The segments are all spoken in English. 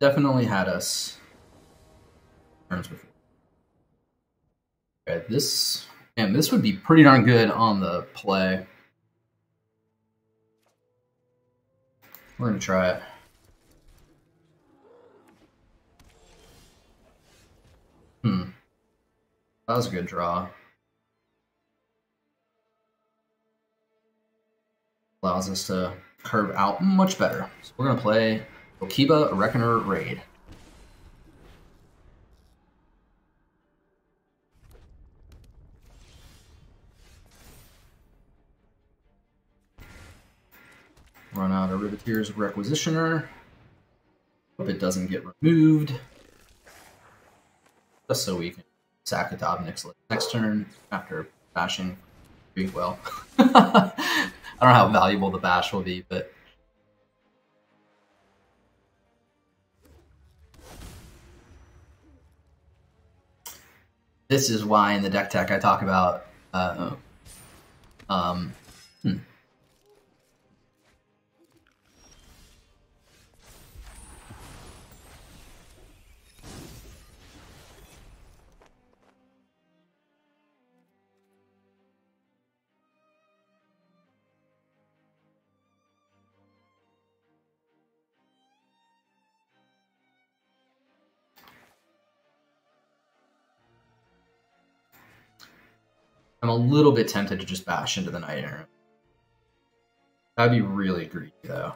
definitely had us turns before. Okay, this and this would be pretty darn good on the play. We're gonna try it. Hmm. That was a good draw. Allows us to curve out much better. So we're gonna play Okiba Reckoner Raid. Run out a Riveteer's Requisitioner. Hope it doesn't get removed. Just so we can sack the top next next turn after bashing well. I don't know how valuable the bash will be, but this is why in the deck tech I talk about uh, um, hmm. I'm a little bit tempted to just bash into the Knight Errant. That'd be really greedy, though.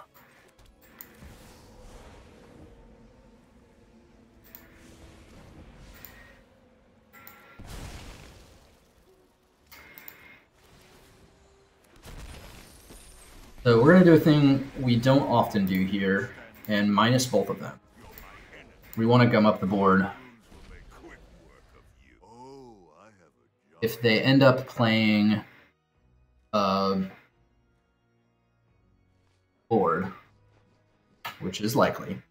So we're going to do a thing we don't often do here, and minus both of them. We want to gum up the board if they end up playing uh, board, which is likely.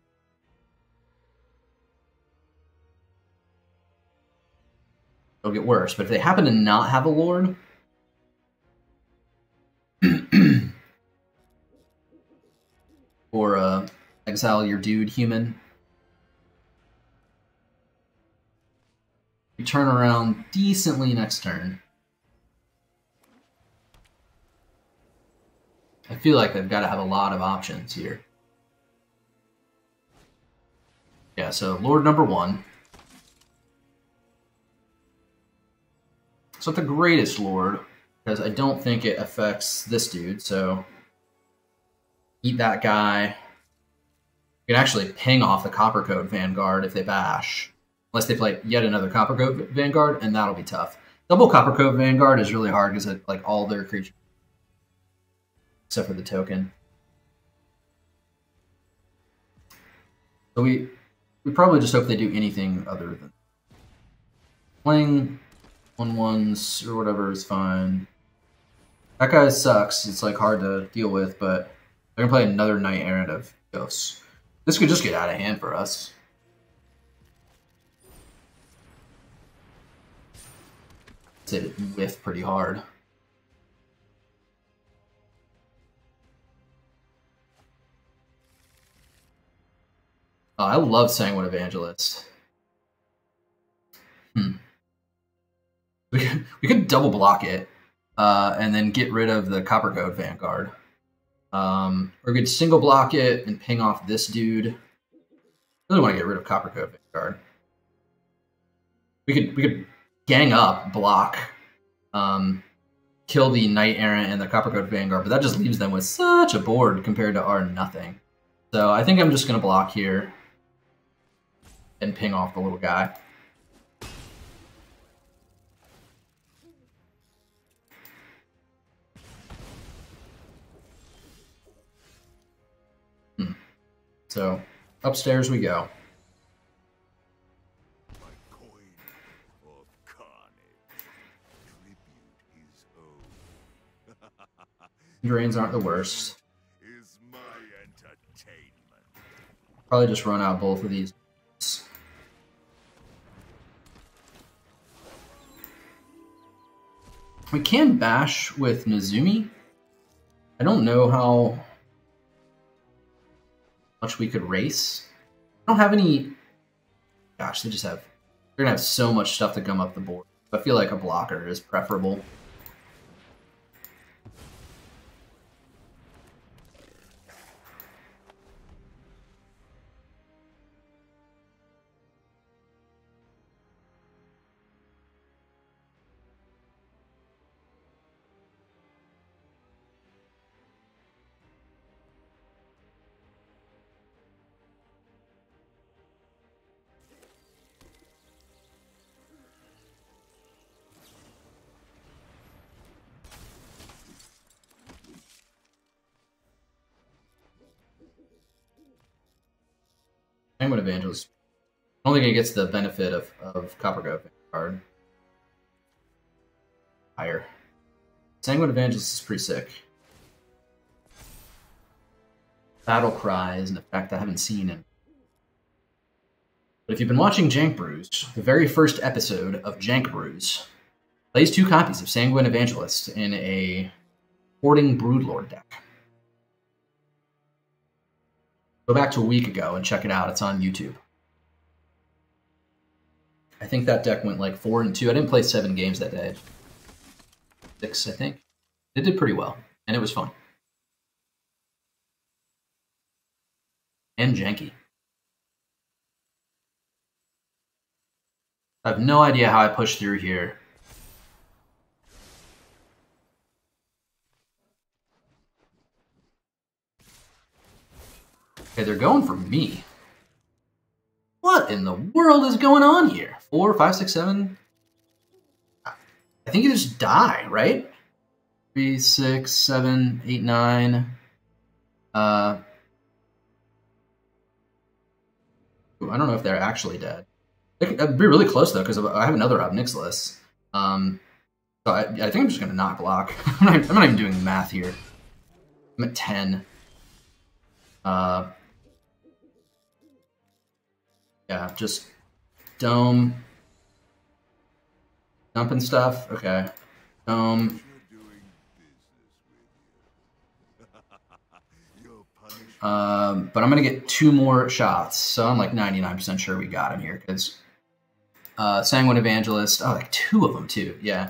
It'll get worse, but if they happen to not have a lord, or uh, exile your dude human, turn around decently next turn. I feel like I've got to have a lot of options here. Yeah, so Lord number one. It's not the greatest Lord, because I don't think it affects this dude, so eat that guy. You can actually ping off the Coppercoat Vanguard if they bash unless they play yet another Coppercoat Vanguard, and that'll be tough. Double Coppercoat Vanguard is really hard because like all their creatures, except for the token. So we we probably just hope they do anything other than playing one ones or whatever is fine. That guy sucks. It's like hard to deal with, but they're gonna play another Knight Errant of Eos. This could just get out of hand for us. It whiff pretty hard. Oh, I love Sanguine Evangelist. Hmm. We could, we could double block it uh, and then get rid of the Coppercoat Vanguard. Um, or we could single block it and ping off this dude. I really want to get rid of Coppercoat Vanguard. We could we could gang up, block, um, kill the Knight Errant and the Coppercoat Vanguard, but that just leaves them with such a board compared to our nothing. So I think I'm just going to block here and ping off the little guy. Hmm. So upstairs we go. Drains aren't the worst. Probably just run out both of these. We can bash with Nezumi. I don't know how much we could race. I don't have any. Gosh, they just have. They're gonna have so much stuff to come up the board. I feel like a blocker is preferable. Sanguine Evangelist. I don't think it gets the benefit of, of Coppergrove card. Higher. Sanguine Evangelist is pretty sick. Battle Cry is an effect I haven't seen in. But if you've been watching Jank Brews, the very first episode of Jank Brews plays two copies of Sanguine Evangelist in a Hoarding Broodlord deck. Go back to a week ago and check it out. It's on YouTube. I think that deck went like four and two. I didn't play seven games that day. Six, I think. It did pretty well, and it was fun. And janky. I have no idea how I pushed through here. Okay, they're going for me. What in the world is going on here? Four, five, six, seven. I think you just die, right? Three, six, seven, eight, nine. Uh, I don't know if they're actually dead. It'd be really close though, because I have another Ob Nixilis. Um, so I, I, think I'm just gonna not block. I'm, not, I'm not even doing math here. I'm at ten. Uh, yeah, just dome. Dumping stuff? Okay. Dome. Um, but I'm going to get two more shots. So I'm like 99% sure we got him here because uh, Sanguine Evangelist. Oh, like two of them too. Yeah.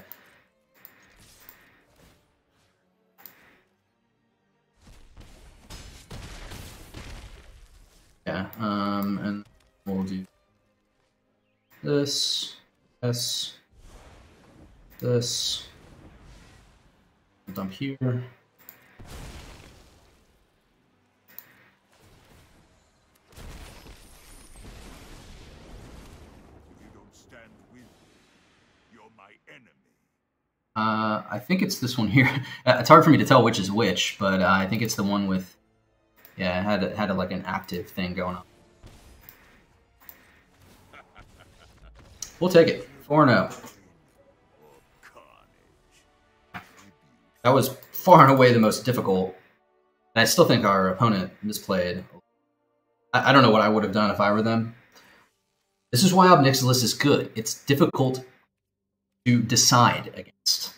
Yeah. Um, and we'll do this, this, this, dump here. Uh, I think it's this one here. Uh, it's hard for me to tell which is which, but uh, I think it's the one with, yeah, it had had a, like an active thing going on. We'll take it. 4 0. That was far and away the most difficult. And I still think our opponent misplayed. I, I don't know what I would have done if I were them. This is why Ob Nixilis is good. It's difficult to decide against.